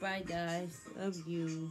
Bye, guys. Love you.